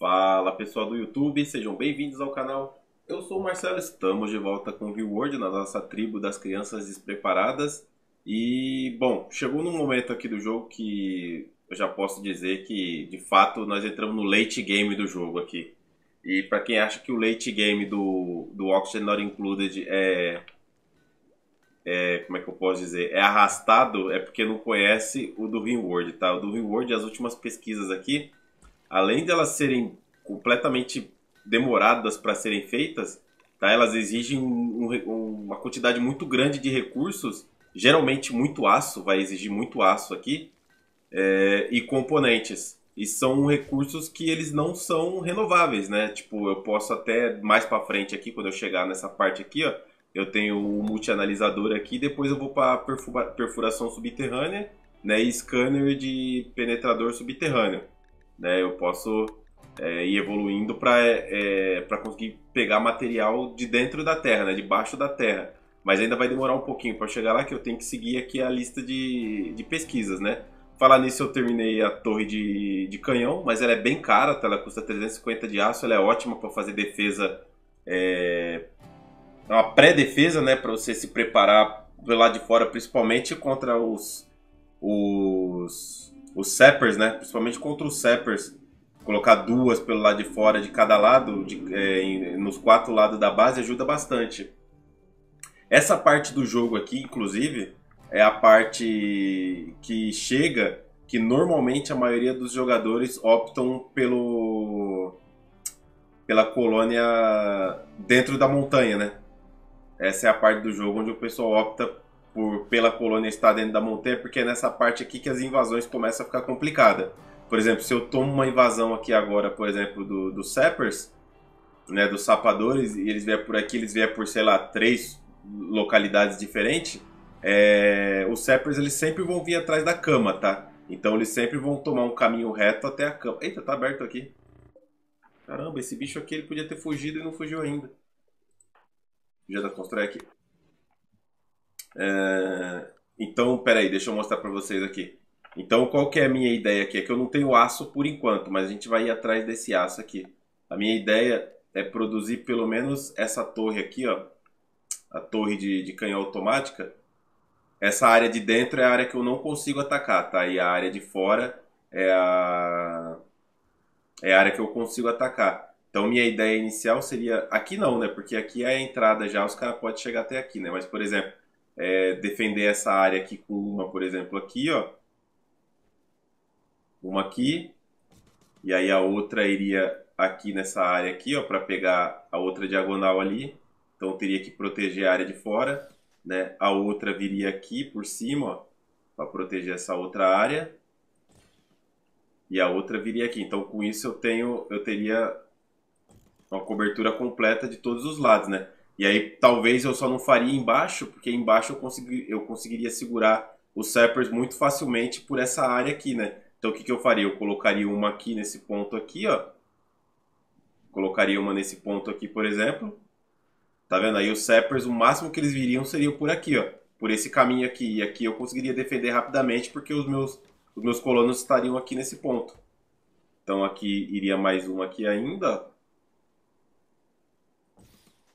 Fala pessoal do YouTube, sejam bem-vindos ao canal. Eu sou o Marcelo, estamos de volta com o Reward na nossa tribo das crianças despreparadas. E, bom, chegou num momento aqui do jogo que eu já posso dizer que, de fato, nós entramos no late game do jogo aqui. E para quem acha que o late game do, do Oxygen Not Included é, é, como é que eu posso dizer, é arrastado, é porque não conhece o do Ringworld, tá? O do Ringworld, as últimas pesquisas aqui, além de elas serem completamente demoradas para serem feitas, tá? Elas exigem um, um, uma quantidade muito grande de recursos, geralmente muito aço, vai exigir muito aço aqui, é, e componentes. E são recursos que eles não são renováveis, né? Tipo, eu posso até mais para frente aqui, quando eu chegar nessa parte aqui, ó, eu tenho o multianalisador aqui, depois eu vou para perfuração subterrânea, né, e scanner de penetrador subterrâneo. Né, eu posso é, ir evoluindo para é, é conseguir pegar material de dentro da terra, né, debaixo da terra. Mas ainda vai demorar um pouquinho para chegar lá, que eu tenho que seguir aqui a lista de, de pesquisas, né. Falar nisso, eu terminei a torre de, de canhão, mas ela é bem cara, tá? ela custa 350 de aço, ela é ótima para fazer defesa é, é uma pré-defesa, né, para você se preparar do lado de fora, principalmente contra os os os sappers, né, principalmente contra os sappers. Colocar duas pelo lado de fora de cada lado, de, é, nos quatro lados da base, ajuda bastante. Essa parte do jogo aqui, inclusive, é a parte que chega que normalmente a maioria dos jogadores optam pelo pela colônia dentro da montanha, né? Essa é a parte do jogo onde o pessoal opta por pela colônia estar dentro da montanha, porque é nessa parte aqui que as invasões começam a ficar complicada. Por exemplo, se eu tomo uma invasão aqui agora, por exemplo, dos do Sappers, né, dos sapadores, e eles vierem por aqui, eles vierem por, sei lá, três localidades diferentes, é, os Sappers eles sempre vão vir atrás da cama, tá? Então eles sempre vão tomar um caminho reto até a cama. Eita, tá aberto aqui. Caramba, esse bicho aqui ele podia ter fugido e não fugiu ainda já da constrói aqui. É, então, peraí, deixa eu mostrar para vocês aqui. Então, qual que é a minha ideia aqui? É que eu não tenho aço por enquanto, mas a gente vai ir atrás desse aço aqui. A minha ideia é produzir pelo menos essa torre aqui, ó. A torre de, de canhão automática. Essa área de dentro é a área que eu não consigo atacar, tá? E a área de fora é a, é a área que eu consigo atacar. Então minha ideia inicial seria aqui não, né? Porque aqui é a entrada já, os caras podem chegar até aqui, né? Mas por exemplo, é, defender essa área aqui com uma, por exemplo, aqui, ó, uma aqui e aí a outra iria aqui nessa área aqui, ó, para pegar a outra diagonal ali. Então teria que proteger a área de fora, né? A outra viria aqui por cima, ó, para proteger essa outra área. E a outra viria aqui. Então com isso eu tenho, eu teria uma cobertura completa de todos os lados, né? E aí talvez eu só não faria embaixo, porque embaixo eu, consegui, eu conseguiria segurar os sappers muito facilmente por essa área aqui, né? Então o que, que eu faria? Eu colocaria uma aqui nesse ponto aqui, ó. Colocaria uma nesse ponto aqui, por exemplo. Tá vendo? Aí os sappers, o máximo que eles viriam seria por aqui, ó. Por esse caminho aqui. E aqui eu conseguiria defender rapidamente, porque os meus, os meus colonos estariam aqui nesse ponto. Então aqui iria mais uma aqui ainda,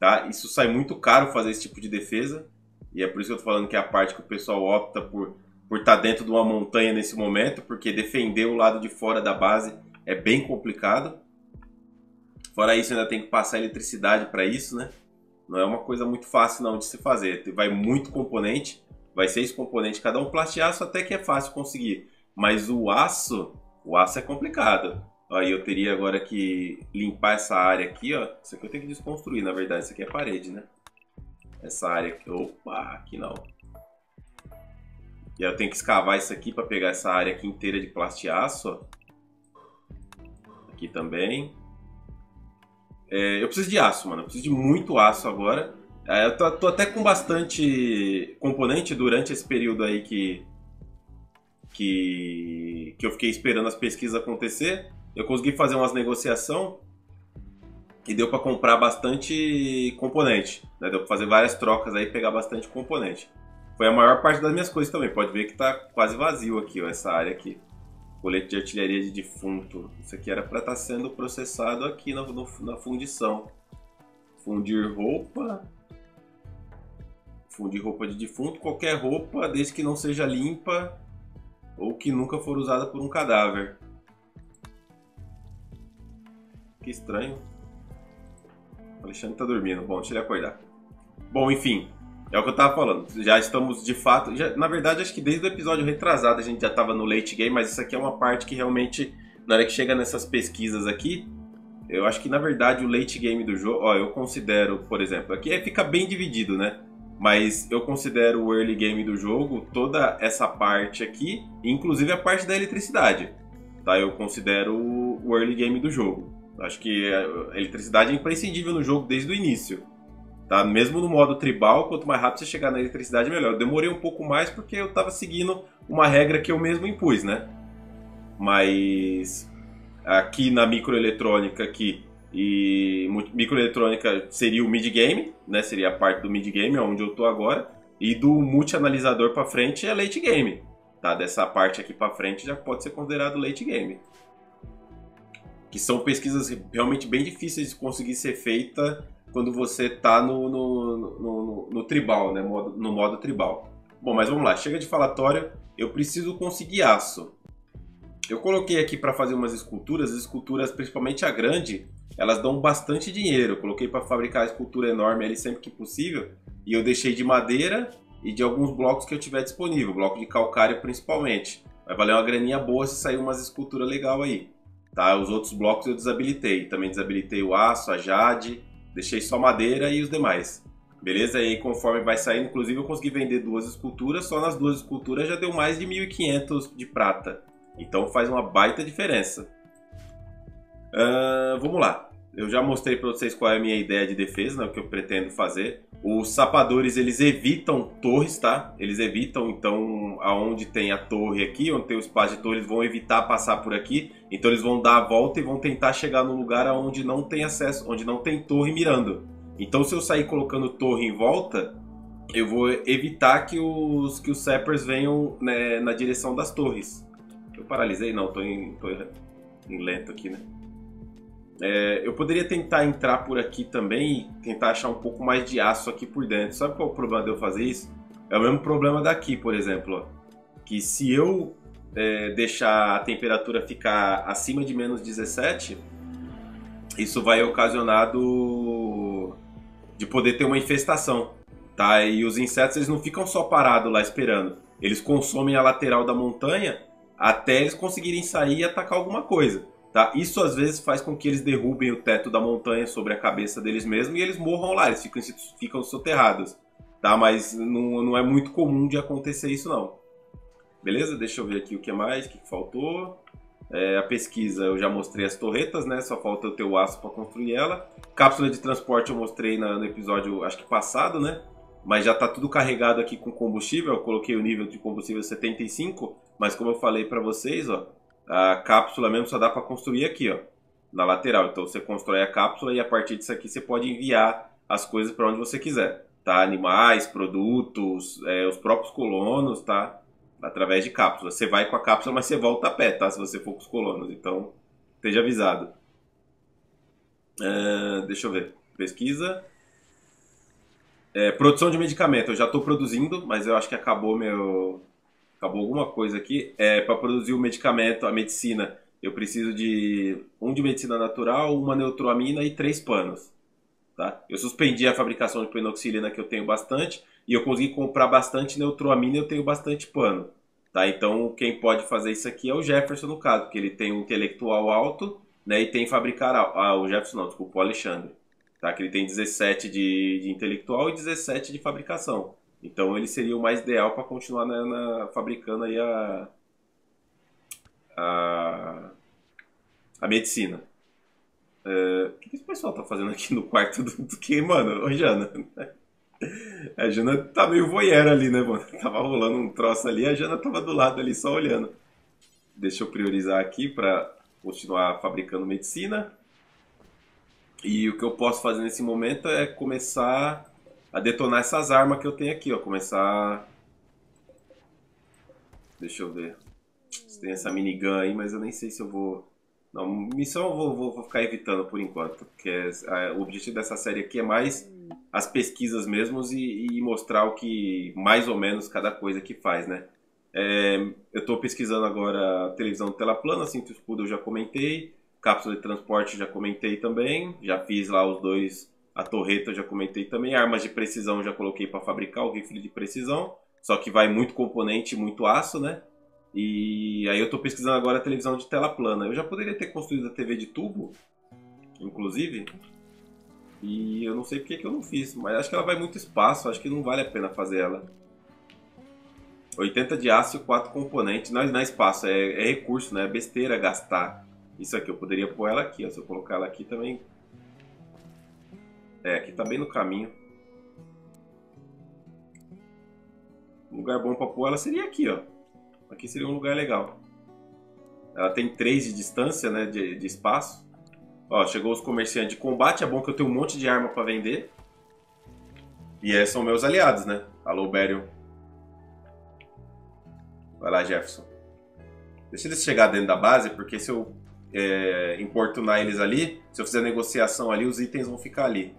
Tá? Isso sai muito caro fazer esse tipo de defesa. E é por isso que eu tô falando que é a parte que o pessoal opta por por estar tá dentro de uma montanha nesse momento, porque defender o lado de fora da base é bem complicado. Fora isso, ainda tem que passar eletricidade para isso, né? Não é uma coisa muito fácil não de se fazer. Vai muito componente, vai seis componentes cada um. Plastiaço até que é fácil conseguir, mas o aço, o aço é complicado. Aí eu teria agora que limpar essa área aqui, ó. Isso aqui eu tenho que desconstruir, na verdade. Isso aqui é parede, né? Essa área aqui. Opa, aqui não. E aí eu tenho que escavar isso aqui para pegar essa área aqui inteira de plastiaço, ó. Aqui também. É, eu preciso de aço, mano. Eu preciso de muito aço agora. É, eu tô, tô até com bastante componente durante esse período aí que, que, que eu fiquei esperando as pesquisas acontecer eu consegui fazer umas negociação e deu para comprar bastante componente. Né? Deu para fazer várias trocas aí pegar bastante componente. Foi a maior parte das minhas coisas também. Pode ver que tá quase vazio aqui, ó, essa área aqui. Colete de artilharia de defunto. Isso aqui era para estar tá sendo processado aqui na, no, na fundição. Fundir roupa. Fundir roupa de defunto. Qualquer roupa, desde que não seja limpa ou que nunca for usada por um cadáver. Que estranho. O Alexandre tá dormindo. Bom, deixa ele acordar. Bom, enfim. É o que eu tava falando. Já estamos de fato. Já, na verdade, acho que desde o episódio retrasado a gente já tava no late game, mas isso aqui é uma parte que realmente, na hora que chega nessas pesquisas aqui, eu acho que na verdade o late game do jogo. Ó, eu considero, por exemplo, aqui é, fica bem dividido, né? Mas eu considero o early game do jogo toda essa parte aqui, inclusive a parte da eletricidade. Tá? Eu considero o early game do jogo. Acho que a eletricidade é imprescindível no jogo desde o início. Tá? Mesmo no modo tribal, quanto mais rápido você chegar na eletricidade, melhor. Eu demorei um pouco mais porque eu estava seguindo uma regra que eu mesmo impus, né? Mas aqui na microeletrônica aqui e microeletrônica seria o mid game, né? Seria a parte do mid game, onde eu tô agora, e do multi-analisador para frente é late game, tá? Dessa parte aqui para frente já pode ser considerado late game. Que são pesquisas realmente bem difíceis de conseguir ser feita quando você tá no, no, no, no, no tribal, né? No modo tribal. Bom, mas vamos lá, chega de falatório, eu preciso conseguir aço. Eu coloquei aqui para fazer umas esculturas, as esculturas, principalmente a grande, elas dão bastante dinheiro. Eu coloquei para fabricar a escultura enorme ali sempre que possível, e eu deixei de madeira e de alguns blocos que eu tiver disponível, bloco de calcário principalmente. Vai valer uma graninha boa se sair umas esculturas legal aí. Tá? Os outros blocos eu desabilitei. Também desabilitei o aço, a jade, Deixei só madeira e os demais. Beleza? E aí, conforme vai saindo, inclusive eu consegui vender duas esculturas. Só nas duas esculturas já deu mais de 1.500 de prata. Então faz uma baita diferença. Uh, vamos lá. Eu já mostrei para vocês qual é a minha ideia de defesa, né, o que eu pretendo fazer. Os sapadores, eles evitam torres, tá? Eles evitam, então, aonde tem a torre aqui, onde tem o espaço de torre, eles vão evitar passar por aqui. Então eles vão dar a volta e vão tentar chegar no lugar onde não tem acesso, onde não tem torre mirando. Então se eu sair colocando torre em volta, eu vou evitar que os, que os sappers venham né, na direção das torres. Eu paralisei? Não, tô em, tô em lento aqui, né? É, eu poderia tentar entrar por aqui também e tentar achar um pouco mais de aço aqui por dentro. Sabe qual é o problema de eu fazer isso? É o mesmo problema daqui, por exemplo. Que se eu é, deixar a temperatura ficar acima de menos 17, isso vai ocasionar do... de poder ter uma infestação. Tá? E os insetos eles não ficam só parados lá esperando. Eles consomem a lateral da montanha até eles conseguirem sair e atacar alguma coisa. Tá? Isso às vezes faz com que eles derrubem o teto da montanha sobre a cabeça deles mesmos e eles morram lá, eles ficam, ficam soterrados. Tá? Mas não, não é muito comum de acontecer isso não. Beleza? Deixa eu ver aqui o que mais, o que faltou. É, a pesquisa eu já mostrei as torretas, né? Só falta eu ter o aço para construir ela. Cápsula de transporte eu mostrei na, no episódio, acho que passado, né? Mas já está tudo carregado aqui com combustível. Eu coloquei o nível de combustível 75, mas como eu falei para vocês, ó, a cápsula mesmo só dá para construir aqui, ó, na lateral. Então você constrói a cápsula e a partir disso aqui você pode enviar as coisas para onde você quiser, tá? Animais, produtos, é, os próprios colonos, tá? Através de cápsula. Você vai com a cápsula, mas você volta a pé, tá? Se você for com os colonos. Então, esteja avisado. É, deixa eu ver. Pesquisa. É, produção de medicamento. Eu já estou produzindo, mas eu acho que acabou meu, acabou alguma coisa aqui. É, para produzir o medicamento, a medicina, eu preciso de um de medicina natural, uma neutroamina e três panos. Tá? Eu suspendi a fabricação de penoxilina, que eu tenho bastante, e eu consegui comprar bastante neutroamina e eu tenho bastante pano. Tá? Então, quem pode fazer isso aqui é o Jefferson, no caso, porque ele tem um intelectual alto né, e tem fabricar. Ah, o Jefferson não, desculpa, o Alexandre. Tá? Que ele tem 17 de, de intelectual e 17 de fabricação. Então ele seria o mais ideal para continuar na, na, fabricando aí a, a, a medicina. É, o que esse pessoal tá fazendo aqui no quarto do, do que, mano? Ô, Jana. A Jana tá meio voyeur ali, né, mano? Tava rolando um troço ali, a Jana tava do lado ali só olhando. Deixa eu priorizar aqui para continuar fabricando medicina. E o que eu posso fazer nesse momento é começar a detonar essas armas que eu tenho aqui, ó. Começar. Deixa eu ver. Tem essa minigun aí, mas eu nem sei se eu vou... Não, missão eu vou, vou, vou ficar evitando por enquanto. Porque é, o objetivo dessa série aqui é mais as pesquisas mesmos e, e, mostrar o que mais ou menos cada coisa que faz, né? É, eu estou pesquisando agora televisão tela plana, cinto escudo eu já comentei, cápsula de transporte já comentei também, já fiz lá os dois, a torreta eu já comentei também, armas de precisão já coloquei para fabricar o rifle de precisão, só que vai muito componente, muito aço, né? E aí eu estou pesquisando agora a televisão de tela plana. Eu já poderia ter construído a TV de tubo, inclusive, e eu não sei porque que eu não fiz, mas acho que ela vai muito espaço, acho que não vale a pena fazer ela. 80 de aço e 4 componentes. Não, não é espaço, é, é, recurso, né? É besteira gastar. Isso aqui, eu poderia pôr ela aqui, ó. Se eu colocar ela aqui também... É, aqui tá bem no caminho. Um lugar bom pra pôr ela seria aqui, ó. Aqui seria um lugar legal. Ela tem 3 de distância, né? De, de espaço. Ó, chegou os comerciantes de combate. É bom que eu tenho um monte de arma pra vender. E esses são meus aliados, né? Alô, Berion. Vai lá, Jefferson. Deixa eles chegar dentro da base, porque se eu é, importunar eles ali, se eu fizer negociação ali, os itens vão ficar ali.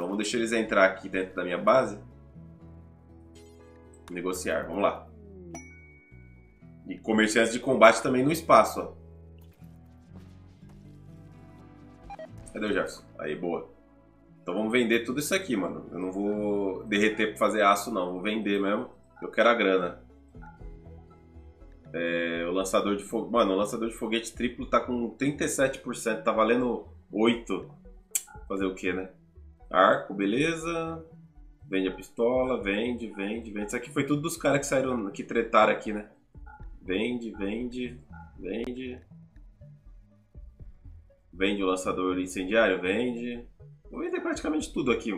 Então vou deixar eles entrar aqui dentro da minha base. Negociar, vamos lá. E comerciantes de combate também no espaço, ó. Cadê o Jefferson? Aí, boa. Então vamos vender tudo isso aqui, mano. Eu não vou derreter pra fazer aço, não. Vou vender mesmo. Eu quero a grana. É, o lançador de foguete. Mano, o lançador de foguete triplo tá com 37%, tá valendo 8. Fazer o que, né? Arco, beleza. Vende a pistola, vende, vende, vende. Isso aqui foi tudo dos caras que saíram, que tretaram aqui, né? Vende, vende, vende. Vende o lançador incendiário, vende. Vou vender praticamente tudo aqui.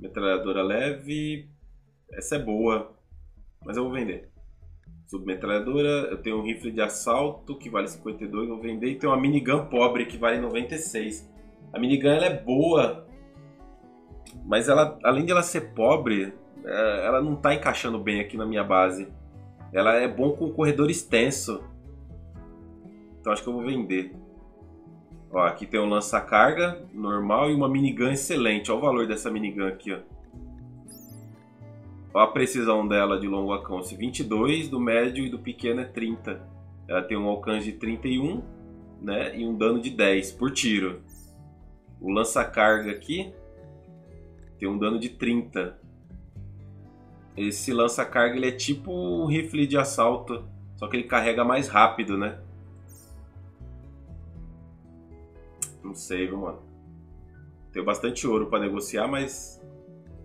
Metralhadora leve. Essa é boa, mas eu vou vender submetralhadora, eu tenho um rifle de assalto que vale 52, vou vender, e tenho uma minigun pobre que vale 96. A minigun ela é boa, mas ela, além de ela ser pobre, é, ela não está encaixando bem aqui na minha base. Ela é bom com corredor extenso. Então acho que eu vou vender. Ó, aqui tem um lança-carga normal e uma minigun excelente. Olha o valor dessa minigun aqui, ó. Olha a precisão dela de longo alcance, 22, do médio e do pequeno é 30. Ela tem um alcance de 31 né, e um dano de 10 por tiro. O lança-carga aqui tem um dano de 30. Esse lança-carga ele é tipo um rifle de assalto, só que ele carrega mais rápido, né? Não sei, viu, mano. Tenho bastante ouro para negociar, mas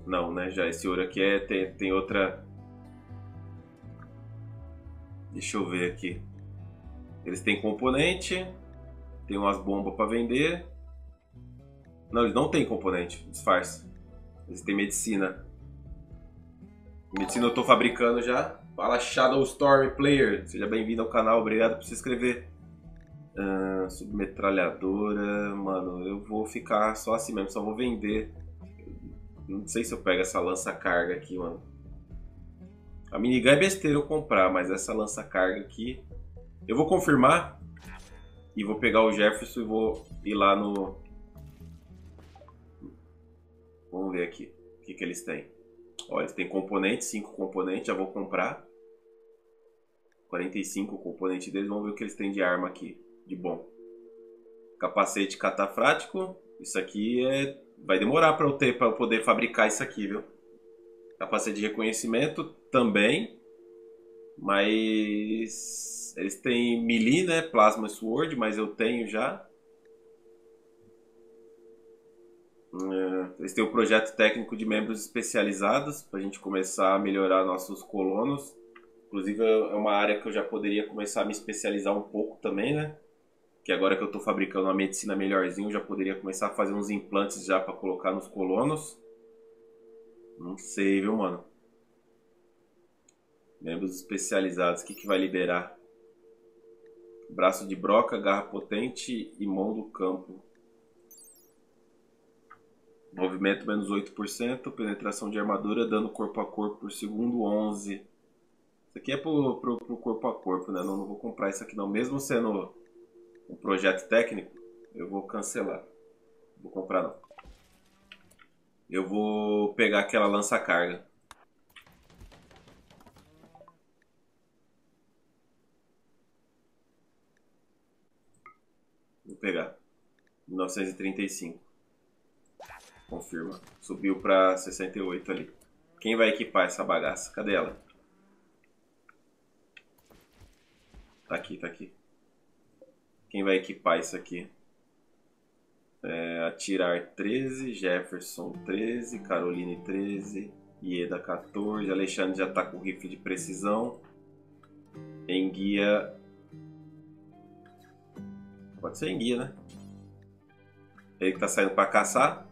não, né? Já esse ouro aqui é, tem, tem outra. Deixa eu ver aqui. Eles têm componente, tem umas bombas para vender. Não, eles não têm componente, disfarce. Eles têm medicina. Medicina eu tô fabricando já. Fala Shadow Storm Player, seja bem-vindo ao canal, obrigado por se inscrever. Uh, submetralhadora, mano, eu vou ficar só assim mesmo, só vou vender não sei se eu pego essa lança-carga aqui, mano. A minigun é besteira eu comprar, mas essa lança-carga aqui... Eu vou confirmar e vou pegar o Jefferson e vou ir lá no... Vamos ver aqui o que, que eles têm. Ó, eles têm componentes, 5 componentes, já vou comprar. 45 componentes deles, vamos ver o que eles têm de arma aqui, de bom. Capacete catafrático, isso aqui é vai demorar para eu ter para poder fabricar isso aqui, viu? Capacete de reconhecimento também, mas eles têm melee, né? Plasma Sword, mas eu tenho já. Eles têm o um projeto técnico de membros especializados para a gente começar a melhorar nossos colonos. Inclusive é uma área que eu já poderia começar a me especializar um pouco também, né? que agora que eu estou fabricando uma medicina melhorzinho, eu já poderia começar a fazer uns implantes já para colocar nos colonos. Não sei, viu, mano? Membros especializados, o que, que vai liberar? Braço de broca, garra potente e mão do campo. Movimento menos 8%, penetração de armadura, dano corpo a corpo por segundo 11. Isso aqui é pro, pro, pro corpo a corpo, né? Não, não vou comprar isso aqui não. Mesmo sendo um projeto técnico, eu vou cancelar. Não vou comprar não. Eu vou pegar aquela lança-carga. Vou pegar. 1935. Confirma. Subiu pra 68 ali. Quem vai equipar essa bagaça? Cadê ela? Tá aqui, tá aqui. Quem vai equipar isso aqui? É, atirar 13, Jefferson 13, Caroline 13, Ieda 14, Alexandre já tá com rifle de precisão. Enguia. Pode ser enguia, né? Ele que tá saindo para caçar.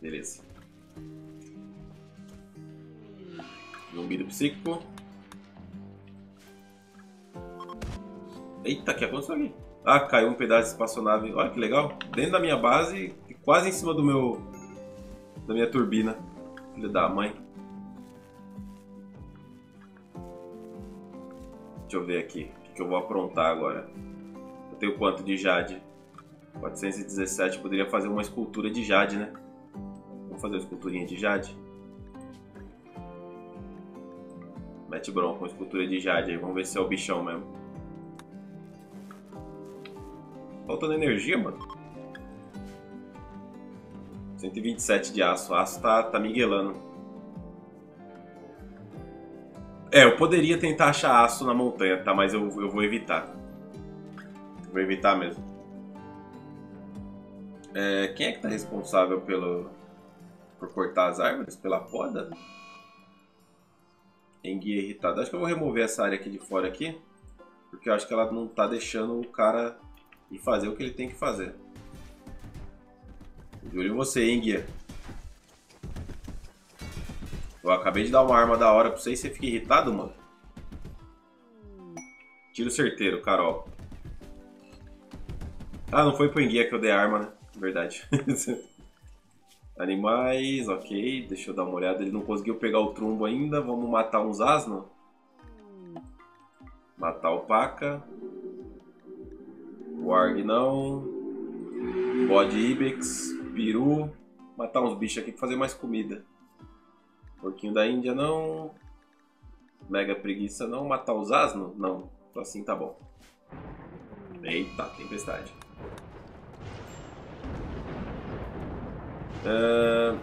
Beleza. Zumbido psíquico. Eita, que aconteceu aqui? Ah, caiu um pedaço de espaçonave. Olha que legal. Dentro da minha base, quase em cima do meu... Da minha turbina. Filho da mãe. Deixa eu ver aqui. O que eu vou aprontar agora. Eu tenho quanto de Jade? 417. Poderia fazer uma escultura de Jade, né? Fazer uma esculturinha de Jade. Mete bronco, uma escultura de Jade aí. Vamos ver se é o bichão mesmo. Faltando energia, mano. 127 de aço. O aço tá, tá miguelando. É, eu poderia tentar achar aço na montanha, tá? Mas eu, eu vou evitar. Vou evitar mesmo. É, quem é que tá responsável pelo, por cortar as árvores? Pela poda? Enguia irritado. Acho que eu vou remover essa área aqui de fora aqui. Porque eu acho que ela não tá deixando o cara ir fazer o que ele tem que fazer. De em você, hein, guia. Eu acabei de dar uma arma da hora pra você e você fica irritado, mano. Tiro certeiro, Carol. Ah, não foi pro enguia que eu dei a arma, né? Verdade. Animais, ok. Deixa eu dar uma olhada. Ele não conseguiu pegar o trumbo ainda. Vamos matar uns asno. Matar o paca. Warg não. Bode Ibex. Peru. Matar uns bichos aqui pra fazer mais comida. Porquinho da Índia não. Mega preguiça não. Matar os asno? Não. Então assim tá bom. Eita, tempestade. É,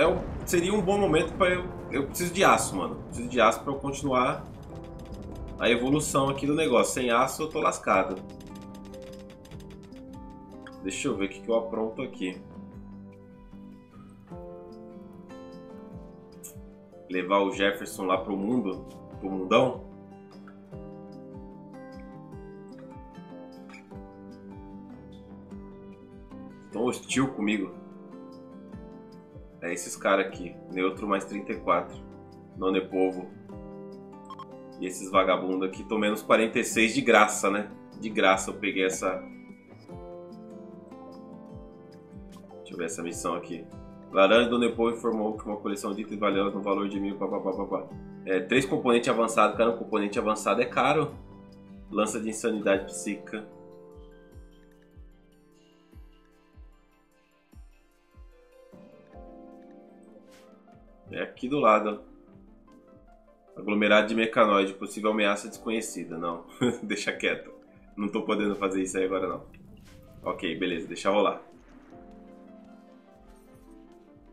é seria um bom momento para eu. Eu preciso de aço, mano. Preciso de aço para eu continuar a evolução aqui do negócio. Sem aço eu tô lascado. Deixa eu ver o que, que eu apronto aqui. Levar o Jefferson lá pro mundo, pro mundão. Tão hostil comigo. É esses caras aqui. Neutro mais 34. None povo. E esses vagabundos aqui. Tô menos 46 de graça, né? De graça eu peguei essa... Deixa eu ver essa missão aqui. Laranja do Nepo informou que uma coleção de itens valiosos no valor de mil. Papapá. É, três componentes avançados. Cara, um componente avançado é caro. Lança de insanidade psíquica. É aqui do lado. Aglomerado de mecanoide, possível ameaça desconhecida. Não, deixa quieto. Não tô podendo fazer isso aí agora não. Ok, beleza, deixa rolar.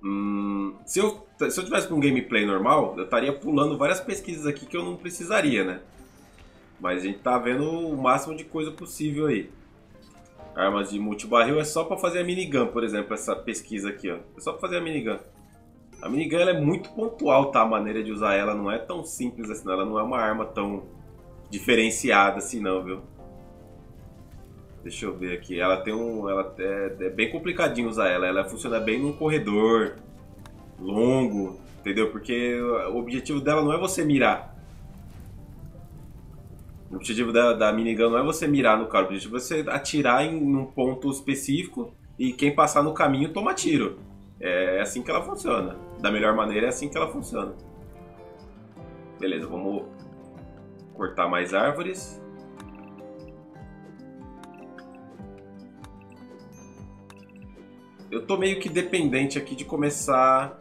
Hum, se, eu, se eu tivesse com um gameplay normal, eu estaria pulando várias pesquisas aqui que eu não precisaria, né? Mas a gente tá vendo o máximo de coisa possível aí. Armas de multibarril é só para fazer a minigun, por exemplo, essa pesquisa aqui, ó. É só para fazer a minigun. A minigun é muito pontual, tá? A maneira de usar ela não é tão simples assim, não. ela não é uma arma tão diferenciada assim não, viu? Deixa eu ver aqui. Ela tem um. Ela é, é bem complicadinho usar ela. Ela funciona bem num corredor longo, entendeu? Porque o objetivo dela não é você mirar. O objetivo da, da minigun não é você mirar no cara. O objetivo é você atirar em um ponto específico e quem passar no caminho toma tiro. É assim que ela funciona. Da melhor maneira é assim que ela funciona. Beleza, vamos cortar mais árvores. Eu tô meio que dependente aqui de começar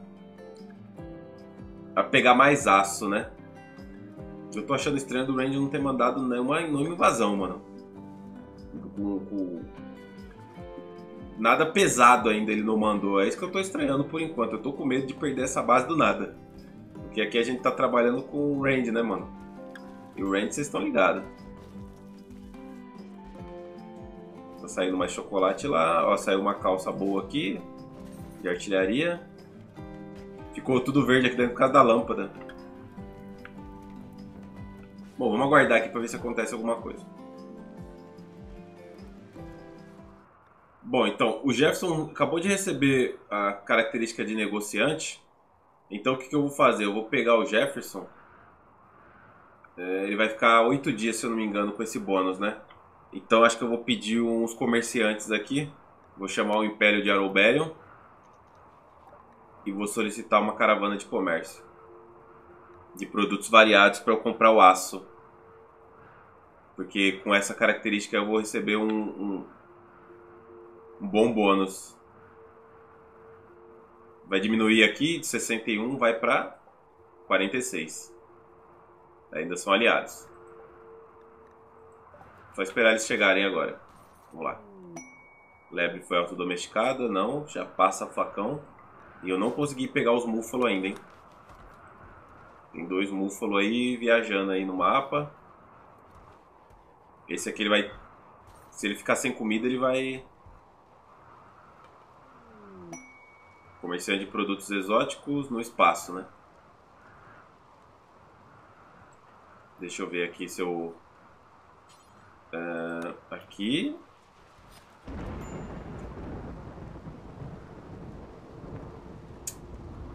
a pegar mais aço, né? Eu tô achando estranho do Randy não ter mandado nenhuma, nenhuma invasão, mano. Com, com... Nada pesado ainda ele não mandou. É isso que eu tô estranhando por enquanto. Eu tô com medo de perder essa base do nada. Porque aqui a gente tá trabalhando com o Randy, né, mano? E o Randy vocês estão ligados. Tá saindo mais chocolate lá. Ó, saiu uma calça boa aqui. De artilharia. Ficou tudo verde aqui dentro por causa da lâmpada. Bom, vamos aguardar aqui para ver se acontece alguma coisa. Bom, então, o Jefferson acabou de receber a característica de negociante. Então, o que, que eu vou fazer? Eu vou pegar o Jefferson. É, ele vai ficar oito dias, se eu não me engano, com esse bônus, né? Então, acho que eu vou pedir uns comerciantes aqui. Vou chamar o Império de Aroberion. E vou solicitar uma caravana de comércio de produtos variados para eu comprar o aço. Porque com essa característica eu vou receber um, um, um bom bônus. Vai diminuir aqui de 61, vai para 46. Ainda são aliados. Só esperar eles chegarem agora. Vamos lá. Lebre foi autodomesticada, não. Já passa facão. E eu não consegui pegar os múfalo ainda, hein. Tem dois múfalo aí viajando aí no mapa. Esse aqui ele vai... Se ele ficar sem comida, ele vai... Comerciante de produtos exóticos no espaço, né? Deixa eu ver aqui se eu... Uh, aqui...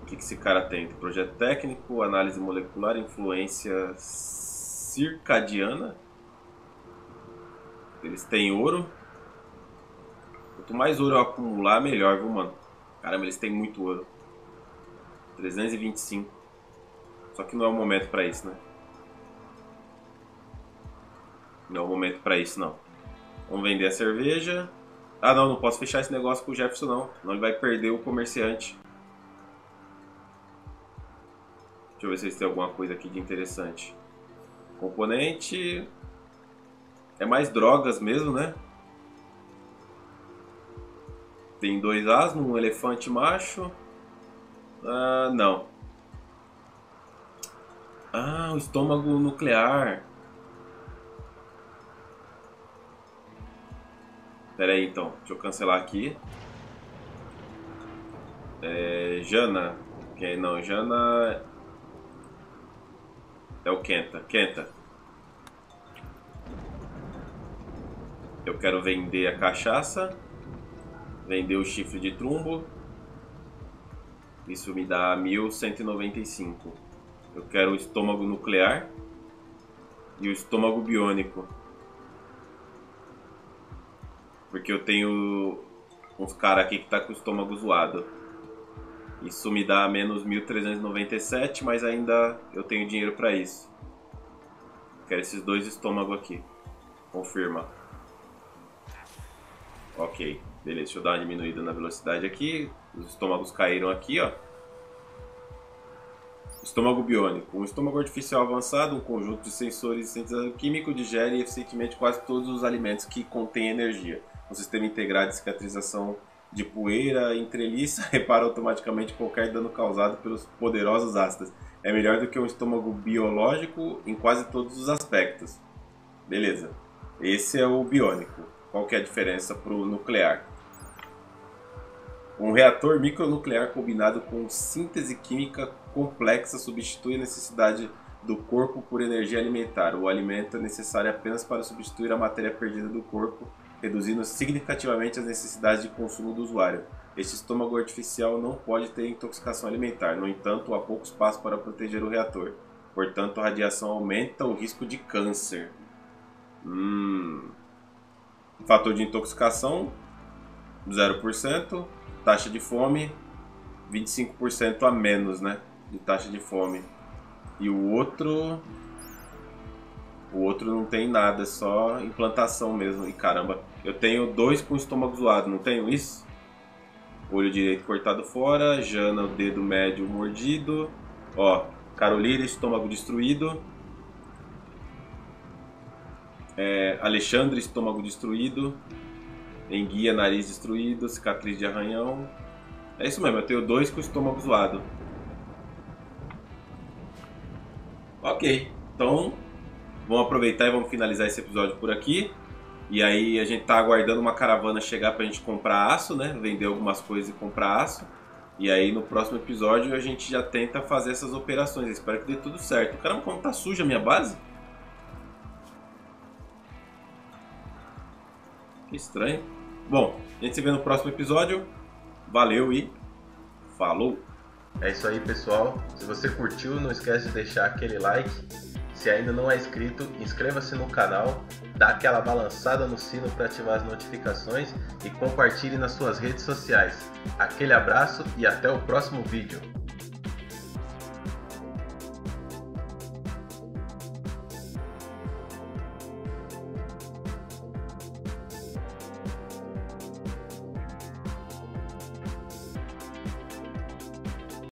que, que esse cara tem? Projeto técnico, análise molecular, influência circadiana. Eles têm ouro. Quanto mais ouro eu acumular, melhor, viu, mano? Caramba, eles têm muito ouro. 325. Só que não é o momento pra isso, né? Não é o momento pra isso, não. Vamos vender a cerveja. Ah, não, não posso fechar esse negócio com o Jefferson, não. Senão ele vai perder o comerciante. Deixa eu ver se eles têm alguma coisa aqui de interessante. Componente. É mais drogas mesmo, né? Tem dois asnos, um elefante macho. Ah, não. Ah, o estômago nuclear. Pera aí então, deixa eu cancelar aqui. É, Jana. Okay, não, Jana é o Kenta. Kenta. Eu quero vender a cachaça. Vender o chifre de trumbo. Isso me dá 1195. Eu quero o estômago nuclear. E o estômago biônico. Porque eu tenho uns caras aqui que tá com o estômago zoado. Isso me dá menos 1.397, mas ainda eu tenho dinheiro para isso. Quero esses dois estômagos aqui. Confirma. Ok, beleza. Deixa eu dar uma diminuída na velocidade aqui. Os estômagos caíram aqui, ó. Estômago biônico. Um estômago artificial avançado, um conjunto de sensores e sintetizador químico digere eficientemente quase todos os alimentos que contêm energia. Um sistema integrado de cicatrização de poeira entreliça repara automaticamente qualquer dano causado pelos poderosos ácidos. É melhor do que um estômago biológico em quase todos os aspectos. Beleza. Esse é o biônico. Qual que é a diferença para o nuclear? Um reator micronuclear combinado com síntese química complexa substitui a necessidade do corpo por energia alimentar. O alimento é necessário apenas para substituir a matéria perdida do corpo reduzindo significativamente as necessidades de consumo do usuário. Este estômago artificial não pode ter intoxicação alimentar, no entanto, há pouco espaço para proteger o reator. Portanto, a radiação aumenta o risco de câncer. Hum. Fator de intoxicação: 0%. Taxa de fome: 25% a menos, né? De taxa de fome. E o outro. O outro não tem nada, é só implantação mesmo. E caramba, eu tenho dois com estômago zoado, não tenho isso? Olho direito cortado fora, Jana, o dedo médio mordido. Ó, Carolina, estômago destruído. É, Alexandre, estômago destruído. Enguia, nariz destruído. Cicatriz de arranhão. É isso mesmo, eu tenho dois com o estômago zoado. Ok, então vamos aproveitar e vamos finalizar esse episódio por aqui. E aí a gente tá aguardando uma caravana chegar pra gente comprar aço, né? Vender algumas coisas e comprar aço. E aí no próximo episódio a gente já tenta fazer essas operações. Eu espero que dê tudo certo. Caramba, como tá suja a minha base? Que estranho. Bom, a gente se vê no próximo episódio. Valeu e falou! É isso aí, pessoal. Se você curtiu, não esquece de deixar aquele like. Se ainda não é inscrito, inscreva-se no canal, dá aquela balançada no sino para ativar as notificações e compartilhe nas suas redes sociais. Aquele abraço e até o próximo vídeo.